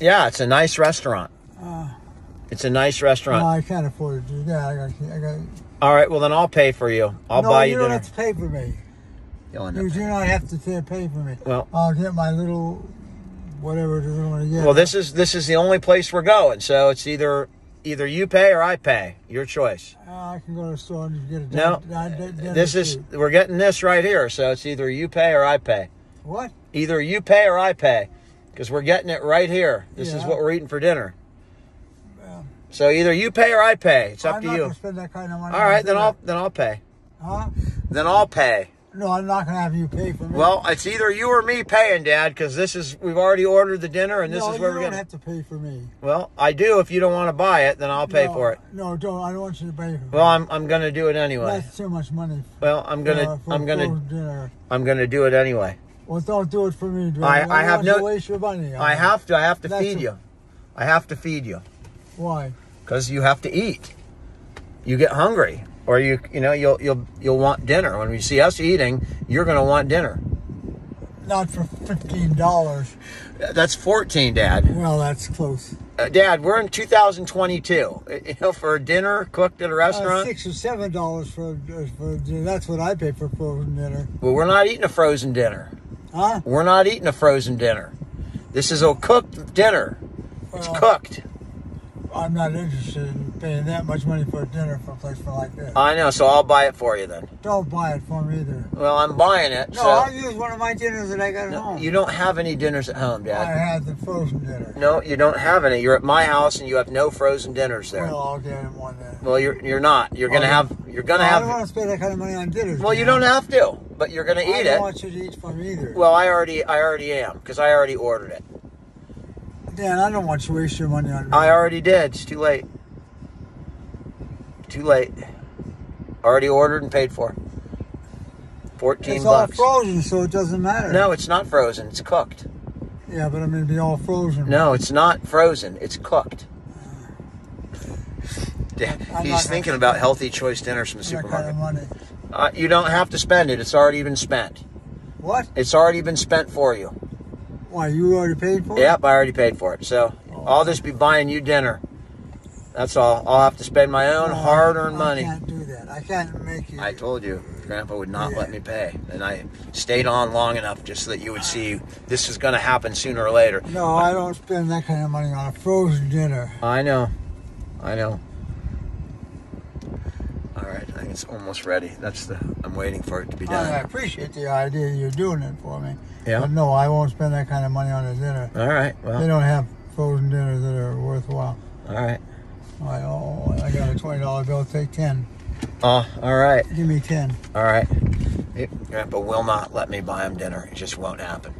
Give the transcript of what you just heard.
Yeah, it's a nice restaurant. Uh, It's a nice no, restaurant. I can't afford to do that. I got, I got. All right, well then I'll pay for you. I'll no, buy you you don't dinner. have to pay for me. You'll end You do not have to pay for me. Well- I'll get my little, whatever it is I want to get. Well, this is this is the only place we're going, so it's either either you pay or I pay. Your choice. Uh, I can go to the store and just get a. dinner. No, din- din- dinner this is we're getting this right here, so it's either you pay or I pay. what? Either you pay or I pay, because we're getting it right here. This is what we're eating for dinner. Well, So either you pay or I pay. It's up I'm to you. gonna spend that kind of money. All then. I'll then I'll pay. Huh? Then I'll pay. No, I'm not gonna have you pay for me. Well, it's either you or me paying, Dad, because this is we've already ordered the dinner, and this no, is where we're don't have to pay for me. Well, I do. If you don't want to buy it, then I'll pay no, for it. No, don't. I don't want you to pay for me. Well, I'm I'm gonna do it anyway. That's too much money. Well, I'm gonna uh, for I'm gonna. I'm gonna do it anyway. Well, don't do it for me. Dwayne. I- I don't have to no- waste your money. on I have to I have to That's feed a- you. I have to feed you Why? because you have to eat. You get hungry, or you you know you'll you'll you'll want dinner. When you see us eating, you're gonna want dinner. Not for fifteen dollars. That's 14, Dad. Well, that's close. Uh, Dad, we're in 2022. Uh, You know, for a dinner cooked at a Uh, restaurant. six or seven dollars for uh, for dinner. That's what I pay for frozen dinner. Well, we're not eating a frozen dinner. Huh? We're not eating a frozen dinner. This is a cooked dinner. It's cooked. I'm not interested in paying that much money for a dinner for a place for like this. I know, so I'll buy it for you then. don't buy it for me either. Well, I'm buying it. No, so I'll use one of my dinners that I got at home. you don't have any dinners at home, Dad. I had the frozen dinner. No, you don't have any. You're at my house and you have no frozen dinners there. Well, I'll get him one then. Well, you're you're not. You're gonna have. You're gonna have. I don't want to spend that kind of money on dinners. Well, you don't have to, but you're gonna eat it. I eat don't it. want you to eat from either. Well, I already I already am because I already ordered it. Dan, I don't want you to waste your money on. I already did. It's too late. Too late. Already ordered and paid for. Fourteen It's all frozen, so it doesn't matter. No, it's not frozen. It's cooked. Yeah, but I mean, it'd be all frozen. No, it's not frozen. It's cooked. He's thinking about healthy choice dinners from the that kind of supermarket. Uh, you don't have to spend it. It's already been spent. What? It's already been spent for you. Why? You already paid for it? Yep, I already paid for it. So I'll just be buying you dinner. That's all. I'll have to spend my own hard-earned I money. can't do that. I can't make you. I told you, Grandpa would not Yeah. let me pay, and I stayed on long enough just so that you would see this is going to happen sooner or later. No, I don't spend that kind of money on a frozen dinner. I know, I know. All right, I think it's almost ready. That's the. I'm waiting for it to be done. I appreciate the idea you're doing it for me. Yeah. But no, I won't spend that kind of money on a dinner. All right. They don't have frozen dinners that are worthwhile. All right. I, oh, oh, oh, I got a twenty dollar bill. Take ten. Oh, all right. Give me ten. All right. Grandpa will not let me buy him dinner. It just won't happen.